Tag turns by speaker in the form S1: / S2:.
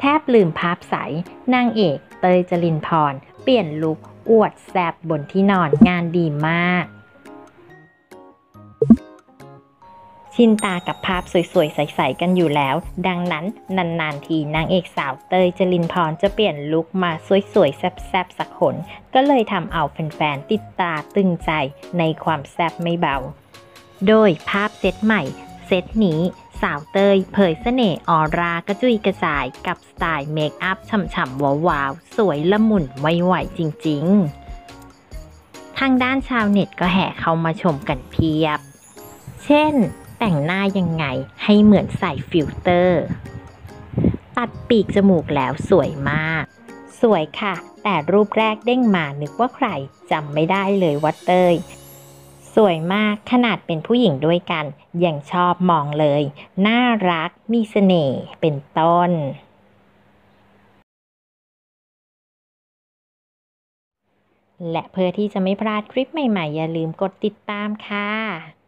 S1: แทบลืมภาพใสนางเอกเตยจรินพร เปลี่ยนลุคอวดแซบบนที่นอนงานดีมาก ชินตากับภาพสวยๆ ใสๆ กันอยู่แล้ว ดังนั้นนานๆทีนางเอกสาวเตยจรินพรจะเปลี่ยนลุคมาสวยๆ แซบๆ สักคนก็เลยทำเอาแฟนๆ ติดตาตึงใจในความแซบไม่เบา โดยภาพเซตใหม่เซตนี้ สาวเต้ยเผยเสน่ห์ออร่ากระจุยกระจายกับสไตล์เมคอัพฉ่ำๆว้าวๆ สวยละมุนไม่ไหวจริงๆ ทางด้านชาวเน็ตก็แห่เข้ามาชมกันเพียบ เช่น แต่งหน้ายังไงให้เหมือนใส่ฟิลเตอร์ ตัดปีกจมูกแล้วสวยมาก สวยค่ะ แต่รูปแรกเด้งมานึกว่าใครจำไม่ได้เลยว่าเต้ย สวยมากขนาดเป็นผู้หญิงด้วยกันยังชอบมองเลย น่ารักมีเสน่ห์เป็นต้น และเพื่อที่จะไม่พลาดคลิปใหม่ ๆ อย่าลืมกดติดตามค่ะ